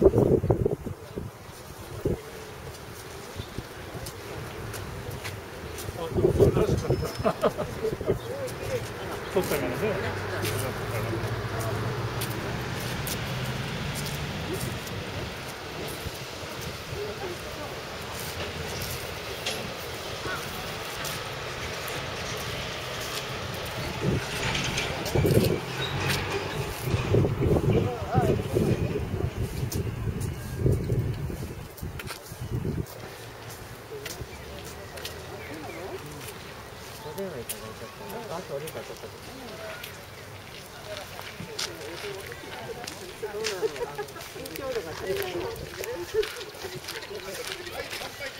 取ったからね。お電話いただいちゃったあと降りたとこで。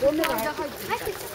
오늘 할수 있다.